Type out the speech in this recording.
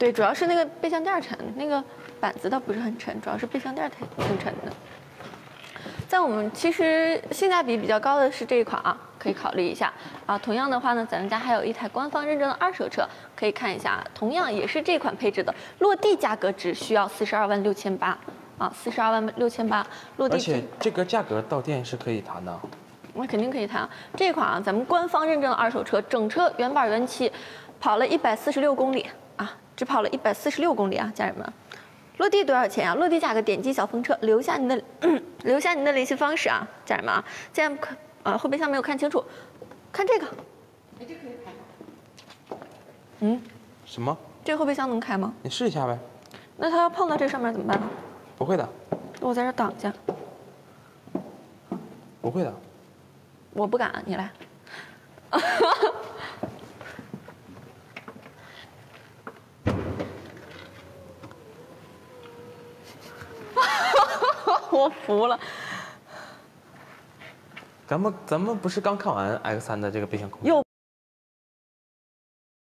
对，主要是那个备箱垫沉，那个板子倒不是很沉，主要是备箱垫太挺沉的。在我们其实性价比比较高的是这一款啊，可以考虑一下啊。同样的话呢，咱们家还有一台官方认证的二手车，可以看一下，同样也是这款配置的，落地价格只需要四十二万六千八啊，四十二万六千八，落地而且这个价格到店是可以谈的。那肯定可以谈啊。这款啊，咱们官方认证的二手车，整车原版原漆，跑了一百四十六公里啊，只跑了一百四十六公里啊，家人们。落地多少钱啊？落地价格点击小风车，留下您的 留下您的联系方式啊，家人们啊。现在看啊，后备箱没有看清楚，看这个。哎，这可以开。嗯，什么？这个后备箱能开吗？你试一下呗。那它要碰到这上面怎么办呢？不会的，我在这挡一下。不会的。我不敢，你来。我服了。咱们咱们不是刚看完 X 三的这个备箱空间？又